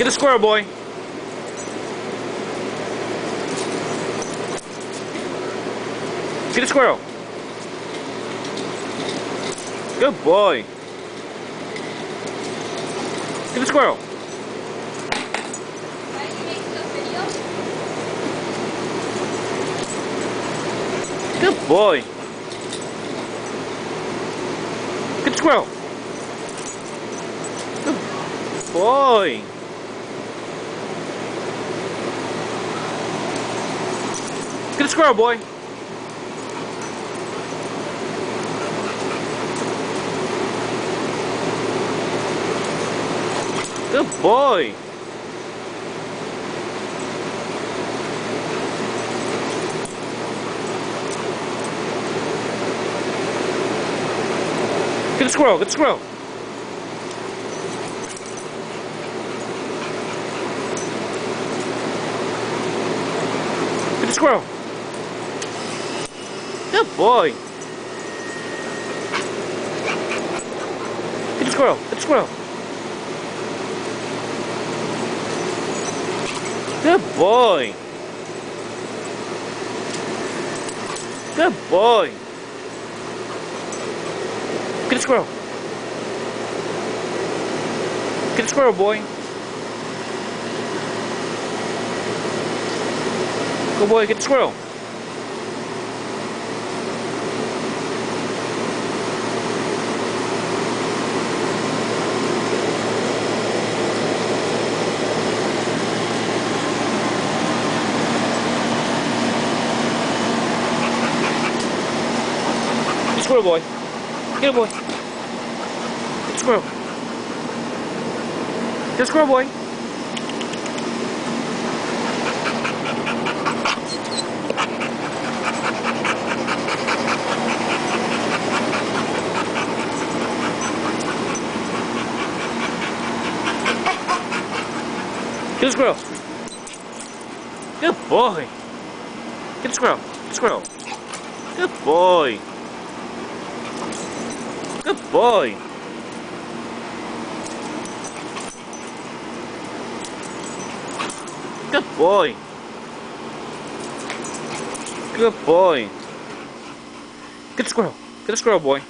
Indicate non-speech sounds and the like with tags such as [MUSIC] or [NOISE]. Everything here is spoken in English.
Get a squirrel, boy. Get a squirrel. Good boy. Get a squirrel. Good boy. Good squirrel. Good boy. Get a squirrel, boy. Good boy. Get a squirrel, get a squirrel. Get a squirrel. Good boy. A squirrel, a squirrel. Good boy. Good boy. Get a squirrel. Get a squirrel, boy. Good boy, get the squirrel. Squirrel, boy. Get a boy. Squirrel. Get a squirrel, boy. Get a squirrel. Good boy. Get a squirrel. Get a squirrel. Good boy. Good [LAUGHS] boy. Good boy. Good boy. A squirrel. A squirrel, boy.